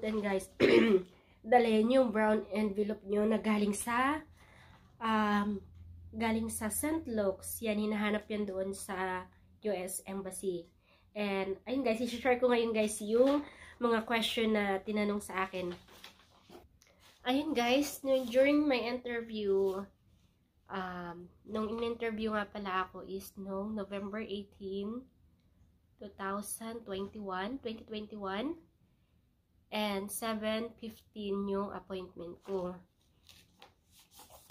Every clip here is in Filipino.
kalimutan guys. Dalhin yung brown envelope nyo na galing sa um, galing sa St. Luke's. Yan, hinahanap yan doon sa US Embassy. And, ayun guys, i-share ko ngayon guys yung mga question na tinanong sa akin. Ayun guys, during my interview, um, nung in-interview nga pala ako is no November 18, 2021, 2021, and 7.15 yung appointment ko.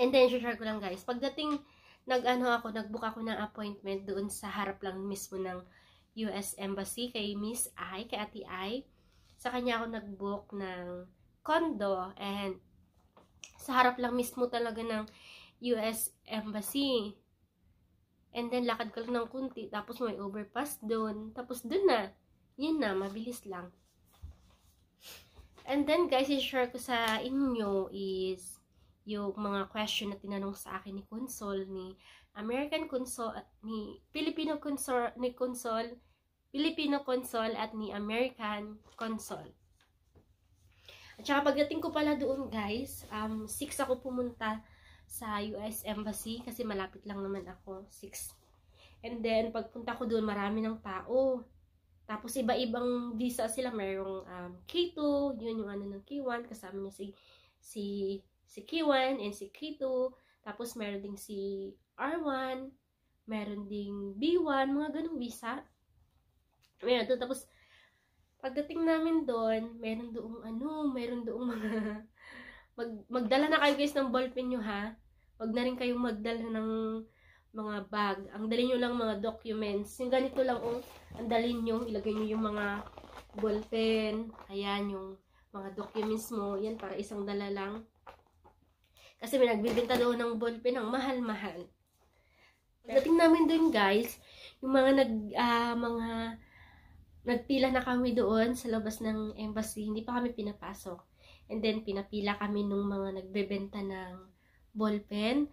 And then, share ko lang guys, pagdating, nag-ano ako, nag-book ako ng appointment doon sa harap lang mismo ng US Embassy kay Miss I, kay Ate I. Sa kanya ako nag-book ng condo and sa harap lang mismo talaga ng US Embassy. And then, lakad ko lang ng kunti. Tapos, may overpass doon. Tapos, doon na. Yun na, mabilis lang. And then, guys, i-share ko sa inyo is yung mga question na tinanong sa akin ni Consol, ni American Consol, ni Filipino Consol, ni Consol, Filipino Consol, at ni American Consol. At saka pagdating ko pala doon, guys, um, 6 ako pumunta sa US Embassy kasi malapit lang naman ako, 6. And then, pagpunta ko doon, marami ng tao. Tapos, iba-ibang visa sila. Mayroong um, K2, yun yung ano ng K1, kasama niya si, si, si K1 and si K2. Tapos, meron ding si R1, meron ding B1, mga ganong visa. Meron doon. Tapos, pagdating namin doon, meron doong ano, meron doong mga mag, magdala na kayo guys ng ballpen nyo ha. Huwag na rin kayong magdala ng mga bag. Ang dali nyo lang mga documents. Yung ganito lang, oh, ang dali nyo, ilagay nyo yung mga ballpen. Ayan, yung mga documents mo. Yan, para isang dala lang. Kasi may nagbibenta doon ng ballpen ang mahal-mahal. Dating namin doon, guys, yung mga nag, uh, mga nagpila na kami doon sa labas ng embassy, hindi pa kami pinapasok. And then, pinapila kami nung mga nagbebenta ng ballpen.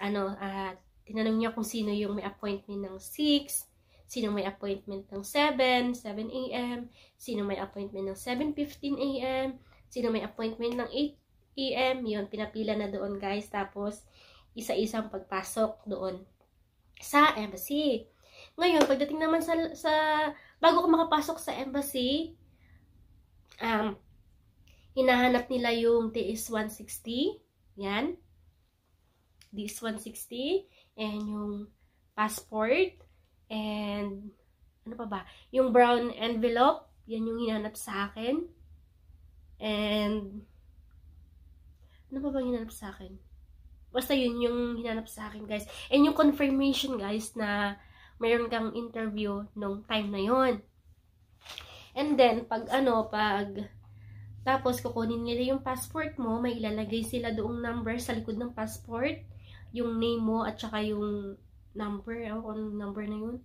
Ano, at uh, tinanong niya kung sino yung may appointment ng 6, sino may appointment ng 7, 7 a.m., sino may appointment ng 7.15 a.m., sino may appointment ng 8 a.m., yun, pinapila na doon guys. Tapos, isa-isang pagpasok doon sa embassy. Ngayon, pagdating naman sa, sa bago ko makapasok sa embassy, um, hinahanap nila yung TS-160. Yan. TS-160. And yung passport. And, ano pa ba? Yung brown envelope. Yan yung hinahanap sa akin. And, ano pa bang hinanap sa akin? Basta yun yung hinanap sa akin, guys. And yung confirmation, guys, na mayroon kang interview nung time na yon. And then, pag ano, pag tapos kukunin nila yung passport mo, may ilalagay sila doong number sa likod ng passport, yung name mo at saka yung number, o kung number na yun.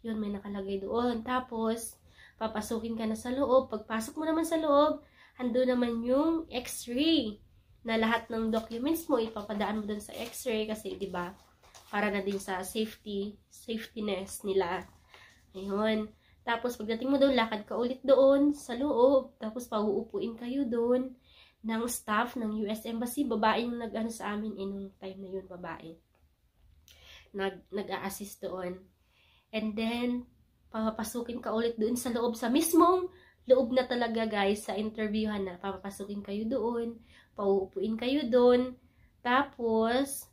Yun, may nakalagay doon. Tapos, papasukin ka na sa loob. Pagpasok mo naman sa loob, ando naman yung x-ray na lahat ng documents mo ipapadaan mo doon sa x-ray kasi 'di ba para na din sa safety, safetyness nila. Ayun. Tapos, pagdating mo doon, lakad ka ulit doon sa loob. Tapos, pauupuin kayo doon ng staff ng US Embassy. Babae yung nag-ano sa amin eh, nung time na yun, babae. Nag, nag-a-assist doon. And then, papapasukin ka ulit doon sa loob, sa mismong loob na talaga guys, sa interviewhan na. Papapasukin kayo doon, pauupuin kayo doon. Tapos,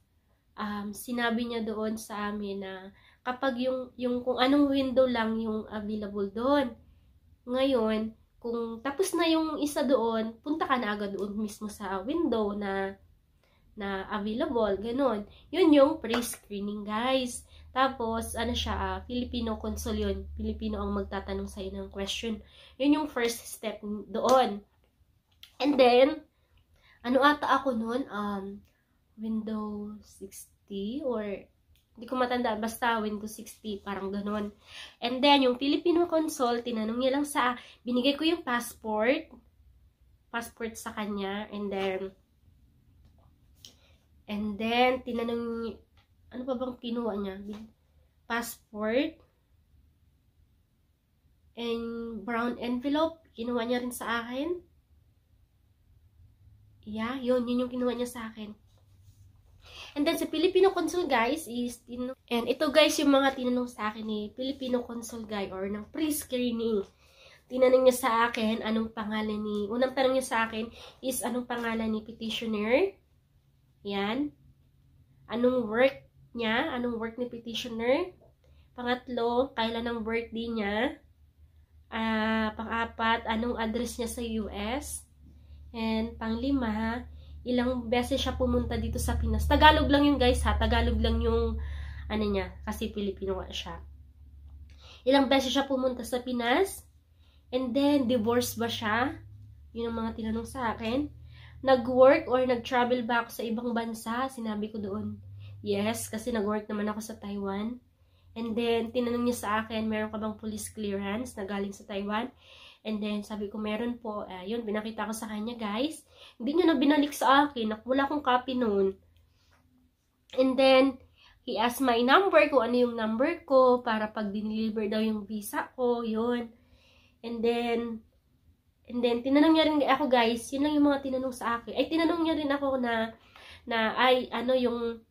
um, sinabi niya doon sa amin na kapag yung, yung kung anong window lang yung available doon. Ngayon, kung tapos na yung isa doon, punta ka na agad doon mismo sa window na na available, ganun. Yun yung pre-screening, guys. Tapos, ano siya, uh, Filipino console yun. Filipino ang magtatanong sa'yo ng question. Yun yung first step doon. And then, ano ata ako noon, um, Windows 60 or hindi ko matanda, basta Windows 60, parang ganun. And then, yung Filipino console, tinanong niya lang sa, binigay ko yung passport, passport sa kanya, and then, and then, tinanong, ano pa bang kinuha niya? Passport, and brown envelope, kinuha niya rin sa akin. Yeah, yun, yun yung kinuha niya sa akin. And then, sa Filipino Consul, guys, is, and ito, guys, yung mga tinanong sa akin ni Filipino Consul guy or ng pre-screening. Tinanong niya sa akin, anong pangalan ni, unang tanong niya sa akin is, anong pangalan ni petitioner? Yan. Anong work niya? Anong work ni petitioner? Pangatlo, kailan ang birthday niya? Uh, pang-apat, anong address niya sa US? And panglima, ilang beses siya pumunta dito sa Pinas. Tagalog lang yun guys ha. Tagalog lang yung ano niya. Kasi Pilipino nga siya. Ilang beses siya pumunta sa Pinas. And then, divorce ba siya? Yun ang mga tinanong sa akin. Nag-work or nag-travel ba ako sa ibang bansa? Sinabi ko doon. Yes, kasi nag-work naman ako sa Taiwan. And then, tinanong niya sa akin, meron ka bang police clearance na galing sa Taiwan? And then, sabi ko, meron po. Uh, yun, binakita ko sa kanya, guys. Hindi niya na binalik sa akin. Wala akong copy noon. And then, he asked my number, kung ano yung number ko, para pag diniliver daw yung visa ko, yun. And then, and then, tinanong niya rin ako, guys, yun lang yung mga tinanong sa akin. Ay, tinanong niya rin ako na, na, ay, ano yung,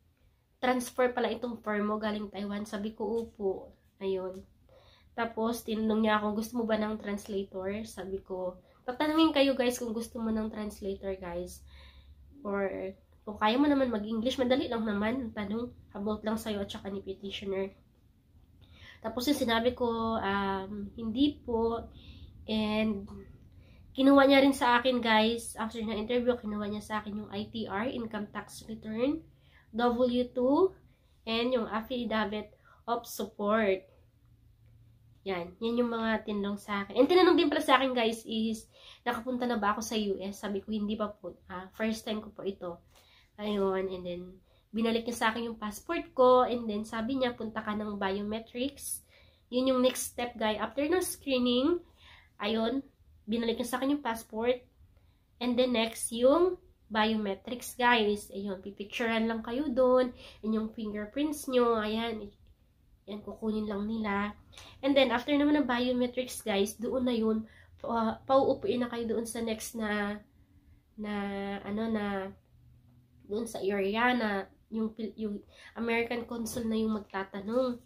transfer pala itong firm mo galing Taiwan. Sabi ko, upo. Ayun. Tapos, tinanong niya ako, gusto mo ba ng translator? Sabi ko, tatanungin kayo guys kung gusto mo ng translator guys. Or, kung kaya mo naman mag-English, madali lang naman. Tanong, about lang sa'yo at saka ni petitioner. Tapos yung sinabi ko, um, hindi po. And, kinuha niya rin sa akin guys, after na interview, kinuha niya sa akin yung ITR, Income Tax Return, W2, and yung affidavit of support. Yan. Yan yung mga tinanong sa akin. And tinanong din pala sa akin guys is, nakapunta na ba ako sa US? Sabi ko, hindi pa po. Ah, first time ko po ito. Ayun. And then, binalik niya sa akin yung passport ko. And then, sabi niya, punta ka ng biometrics. Yun yung next step, guys. After ng screening, ayun, binalik niya sa akin yung passport. And then, next, yung biometrics, guys. Ayun, pipicturean lang kayo doon. And yung fingerprints nyo, ayan, yan, kukunin lang nila. And then, after naman ng biometrics, guys, doon na yun, uh, pauupuin na kayo doon sa next na, na, ano na, doon sa area na, yung, yung American consul na yung magtatanong.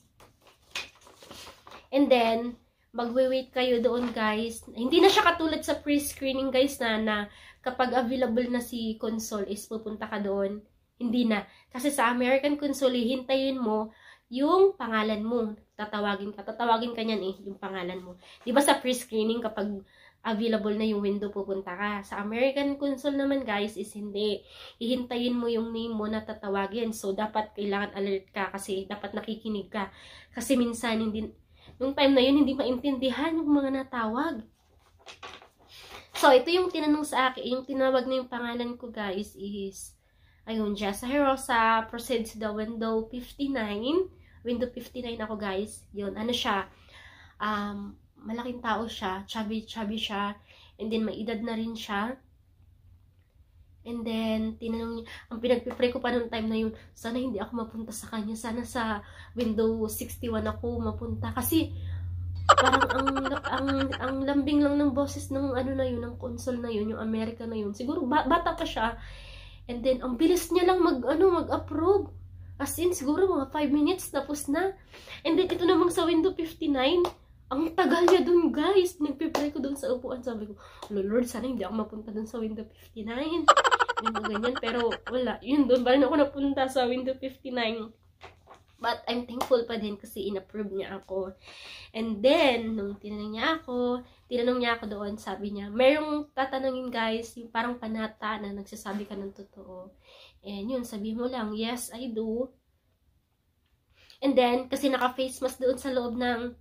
And then, magwe-wait kayo doon, guys. Hindi na siya katulad sa pre-screening, guys, na, na kapag available na si consul is pupunta ka doon. Hindi na. Kasi sa American consul, hintayin mo yung pangalan mo. Tatawagin ka. Tatawagin ka niyan eh, yung pangalan mo. Di ba sa pre-screening kapag available na yung window pupunta ka. Sa American Consul naman guys is hindi. Ihintayin mo yung name mo na tatawagin. So, dapat kailangan alert ka kasi dapat nakikinig ka. Kasi minsan hindi, nung time na yun hindi maintindihan yung mga natawag. So, ito yung tinanong sa akin, yung tinawag na yung pangalan ko guys is, ayun, Jessa Herosa, proceed to the window 59 window 59 ako guys. Yun, ano siya, um, malaking tao siya, chubby-chubby siya, and then may edad na rin siya. And then, tinanong niya, ang pinagpipray ko pa noong time na yun, sana hindi ako mapunta sa kanya, sana sa window 61 ako mapunta. Kasi, parang ang, ang, ang lambing lang ng boses ng ano na yun, ng console na yun, yung America na yun. Siguro, ba bata pa siya. And then, ang bilis niya lang mag, ano, mag-approve. As in, siguro mga 5 minutes, tapos na. And then, ito namang sa window 59, ang tagal niya dun, guys. Nagpipray ko dun sa upuan. Sabi ko, Lord, sana hindi ako mapunta dun sa window 59. Ganyan, ganyan. Pero, wala. Yun, dun ba rin ako napunta sa window 59. But, I'm thankful pa din kasi in-approve niya ako. And then, nung tinanong niya ako, tinanong niya ako doon, sabi niya, merong tatanungin guys, yung parang panata na nagsasabi ka ng totoo. And yun, sabi mo lang, yes, I do. And then, kasi naka-face mask doon sa loob ng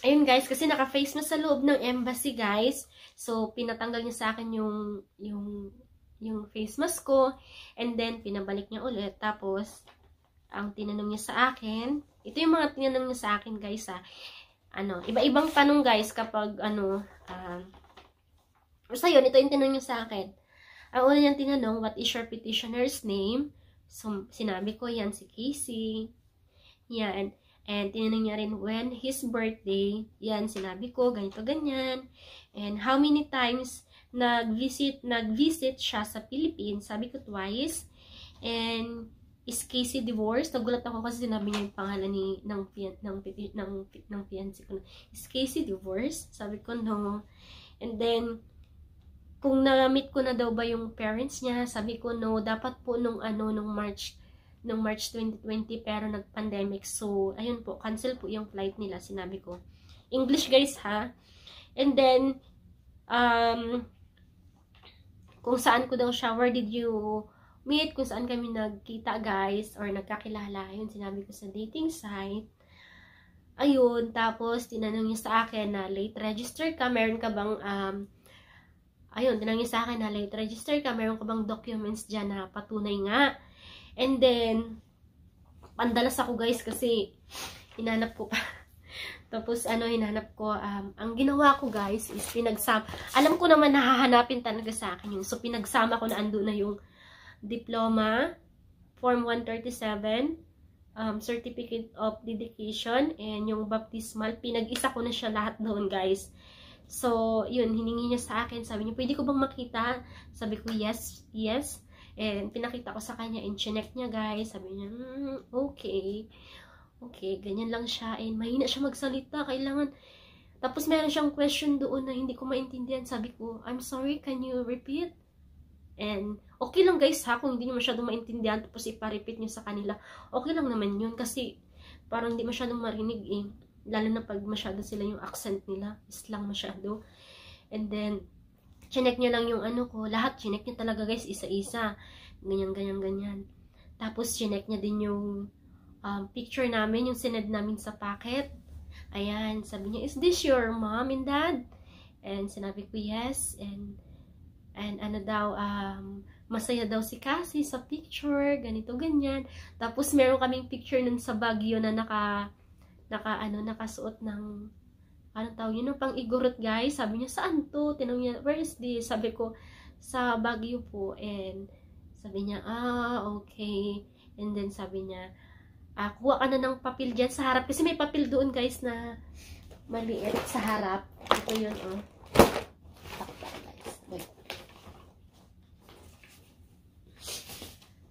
Ayun guys, kasi naka-face mask sa loob ng embassy guys. So, pinatanggal niya sa akin yung, yung, yung face mask ko. And then, pinabalik niya ulit. Tapos, ang tinanong niya sa akin, ito yung mga tinanong niya sa akin guys ha. Ano, iba-ibang tanong guys kapag ano, um, uh, basta ito yung tinanong niya sa akin. Ang una niyang tinanong, what is your petitioner's name? So, sinabi ko, yan si Casey. Yan. And tinanong niya rin when his birthday. Yan, sinabi ko, ganito, ganyan. And how many times nag-visit, nag-visit siya sa Philippines. Sabi ko twice. And is Casey divorced? Nagulat ako kasi sinabi niya yung pangalan ni ng ng ng, ng, ng fiancé ko. Is Casey divorced? Sabi ko no. And then kung na-meet ko na daw ba yung parents niya, sabi ko no, dapat po nung ano nung March nung March 2020 pero nag-pandemic. So, ayun po, cancel po yung flight nila, sinabi ko. English guys ha. And then um kung saan ko daw siya, where did you meet, kung saan kami nagkita guys, or nagkakilala, yun sinabi ko sa dating site. Ayun, tapos tinanong niya sa akin na late register ka, meron ka bang, um, ayun, tinanong niya sa akin na late register ka, meron ka bang documents dyan na patunay nga. And then, pandalas ako guys kasi hinanap ko pa tapos, ano, hinanap ko, um, ang ginawa ko, guys, is pinagsama. Alam ko naman nahahanapin talaga sa akin yun. So, pinagsama ko na ando na yung diploma, Form 137, um, Certificate of Dedication, and yung baptismal. Pinag-isa ko na siya lahat doon, guys. So, yun, hiningi niya sa akin. Sabi niya, pwede ko bang makita? Sabi ko, yes, yes. And pinakita ko sa kanya, and chinek niya, guys. Sabi niya, mm, okay. Okay, ganyan lang siya. And mahina siya magsalita. Kailangan, tapos meron siyang question doon na hindi ko maintindihan. Sabi ko, I'm sorry, can you repeat? And, okay lang guys ha, kung hindi nyo masyadong maintindihan, tapos ipa-repeat nyo sa kanila, okay lang naman yun. Kasi, parang hindi masyadong marinig eh. Lalo na pag masyado sila yung accent nila. Islang masyado. And then, chinek niya lang yung ano ko. Lahat, chinek niya talaga guys, isa-isa. Ganyan, ganyan, ganyan. Tapos, chinek niya din yung um, picture namin, yung sined namin sa packet. Ayan, sabi niya, is this your mom and dad? And sinabi ko, yes. And, and ano daw, um, masaya daw si Cassie sa picture, ganito, ganyan. Tapos, meron kaming picture nun sa Baguio na naka, naka, ano, nakasuot ng, ano tawag yun, pang igorot guys. Sabi niya, saan to? Tinanong niya, where is this? Sabi ko, sa Baguio po. And, sabi niya, ah, okay. And then, sabi niya, uh, kuha ka na ng papel dyan sa harap. Kasi may papel doon guys na maliit sa harap. Ito yun oh.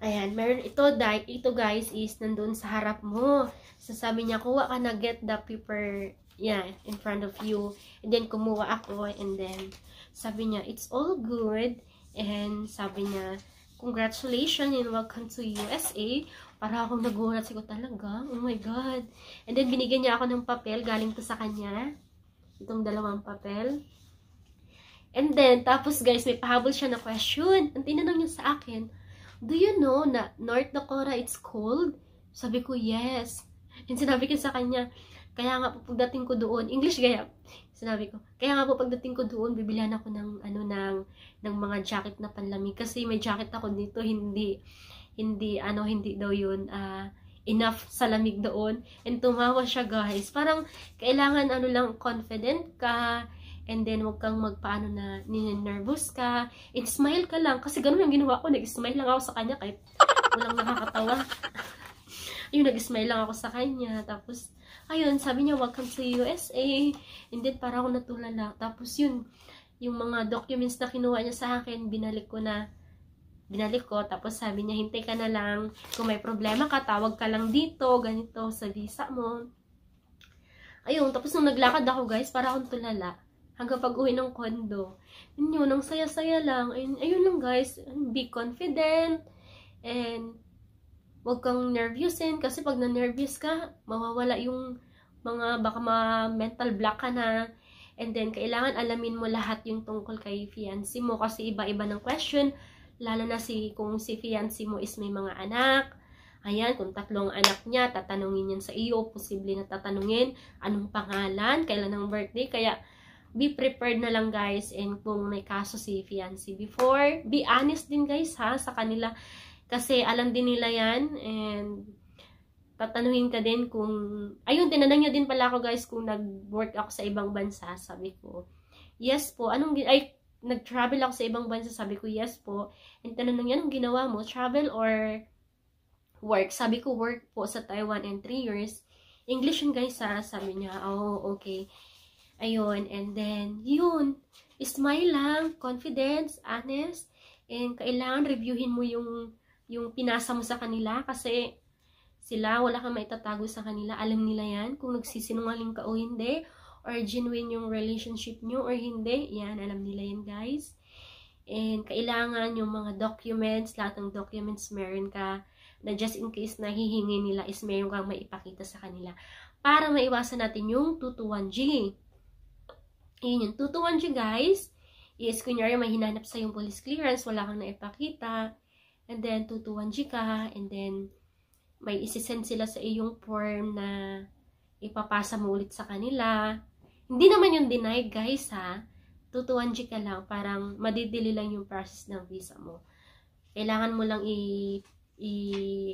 Ayan, meron ito, ito guys is nandun sa harap mo. So sabi niya, kuha ka na get the paper yeah, in front of you. And then kumuha ako and then sabi niya, it's all good. And sabi niya, congratulations and welcome to USA. Para akong nagulat. Sigo talaga. Oh my God. And then, binigyan niya ako ng papel. Galing to sa kanya. Itong dalawang papel. And then, tapos guys, may pahabol siya na question. Ang tinanong niya sa akin, Do you know na North Dakota it's cold? Sabi ko, yes. And sinabi ko sa kanya, kaya nga po pagdating ko doon, English gaya, sinabi ko, kaya nga po pagdating ko doon, bibilihan ako ng, ano, ng, ng mga jacket na panlamig. Kasi may jacket ako dito, hindi, hindi, ano, hindi daw yun, uh, enough sa lamig doon. And tumawa siya, guys. Parang, kailangan, ano lang, confident ka, and then, wag kang magpaano na, nervous ka, and smile ka lang, kasi ganun yung ginawa ko, nag-smile lang ako sa kanya, kahit walang nakakatawa. Ayun, nag-smile lang ako sa kanya, tapos, ayun, sabi niya, welcome to USA, and then, para ako natulala, tapos yun, yung mga documents na kinuha niya sa akin, binalik ko na, binalik ko, tapos sabi niya, hintay ka na lang, kung may problema ka, tawag ka lang dito, ganito, sa visa mo. Ayun, tapos nung naglakad ako guys, para akong tulala, hanggang pag uwi ng kondo. Yun yun, ang saya-saya lang. Ayun, ayun lang guys, be confident, and wag kang nervousin, kasi pag na-nervous ka, mawawala yung mga, baka ma-mental block ka na, and then, kailangan alamin mo lahat yung tungkol kay fiancé mo, kasi iba-iba ng question, Lalo na si, kung si fiancé mo is may mga anak. Ayan, kung tatlong anak niya, tatanungin yan sa iyo. Posible na tatanungin anong pangalan, kailan ang birthday. Kaya, be prepared na lang guys. And kung may kaso si fiancé before, be honest din guys ha sa kanila. Kasi alam din nila yan. And tatanungin ka din kung, ayun, tinanong niya din pala ako guys kung nag-work ako sa ibang bansa. Sabi ko, yes po, anong, ay, nag-travel ako sa ibang bansa, sabi ko, yes po. And tanong niya, anong ginawa mo? Travel or work? Sabi ko, work po sa Taiwan and 3 years. English yun guys ha. Sabi niya, oh, okay. Ayun, and then, yun. Smile lang, confidence, honest, and kailangan reviewin mo yung, yung pinasa mo sa kanila kasi sila, wala kang maitatago sa kanila. Alam nila yan kung nagsisinungaling ka o hindi, or genuine yung relationship nyo or hindi. Yan, alam nila yan guys. And kailangan yung mga documents, lahat ng documents meron ka na just in case na hihingi nila is meron kang maipakita sa kanila para maiwasan natin yung 221G. Yun yung 221G guys is kunyari may hinanap sa yung police clearance, wala kang naipakita, and then 221G ka, and then may isisend sila sa iyong form na ipapasa mo ulit sa kanila. Hindi naman yung denied guys ha. 221G ka lang, parang madidili lang yung process ng visa mo. Kailangan mo lang i, i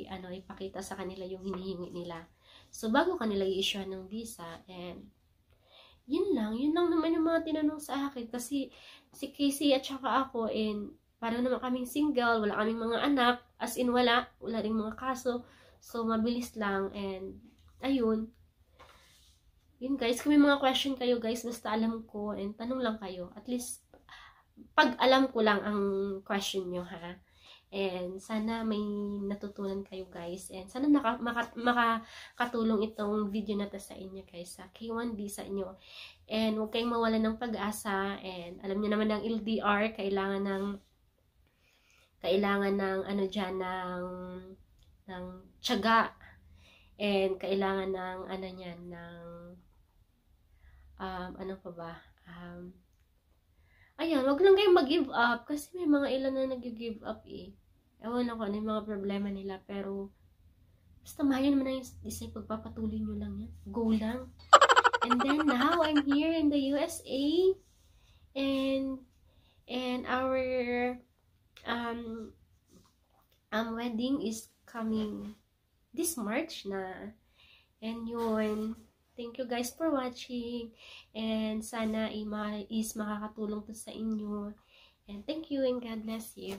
ano, ipakita sa kanila yung hinihingi nila. So, bago kanila i-issue ng visa, and yun lang, yun lang naman yung mga tinanong sa akin. Kasi si Casey at saka ako, and para naman kaming single, wala kaming mga anak, as in wala, wala ring mga kaso. So, mabilis lang, and ayun. Yun guys, kung may mga question kayo guys, basta alam ko, and tanong lang kayo. At least, pag alam ko lang ang question nyo ha. And sana may natutunan kayo guys. And sana naka, maka, makakatulong itong video na sa inyo guys. Sa K1B sa inyo. And huwag kayong mawala ng pag-asa. And alam niyo naman ng LDR, kailangan ng kailangan ng ano dyan, ng ng tiyaga. And kailangan ng ano niyan, ng um, ano pa ba? Um, ayan, wag lang kayong mag-give up kasi may mga ilan na nag-give up eh. Ewan ako ano yung mga problema nila, pero basta mahalin naman na yung isa, pagpapatuloy nyo lang yan. Go lang. And then now, I'm here in the USA, and, and our, um, um, wedding is coming this March na. And yun, thank you guys for watching, and sana is makakatulong to sa inyo. And thank you and God bless you.